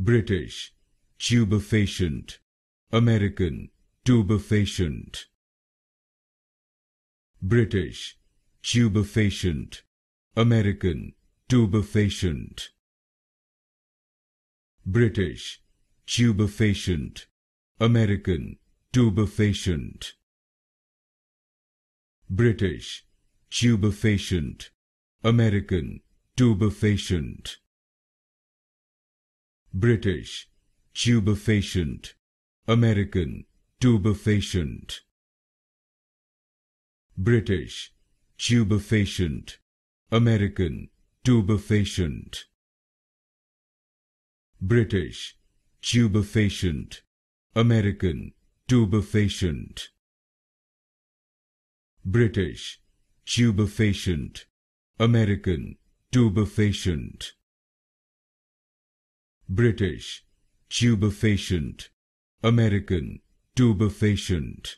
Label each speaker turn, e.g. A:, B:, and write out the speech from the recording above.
A: British. Tubifacient. American. Tubifacient. British. Tubifacient. American. Tubifacient. British. Tubifacient. American. Tubifacient. British. Tubifacient. American. Tubifacient British tubifacient. American tubifacient. British tubifacient. American tubifacient. British tubifacient. American tubifacient. British tubifacient. American tubifacient British. Tubifacient American. Tubifacient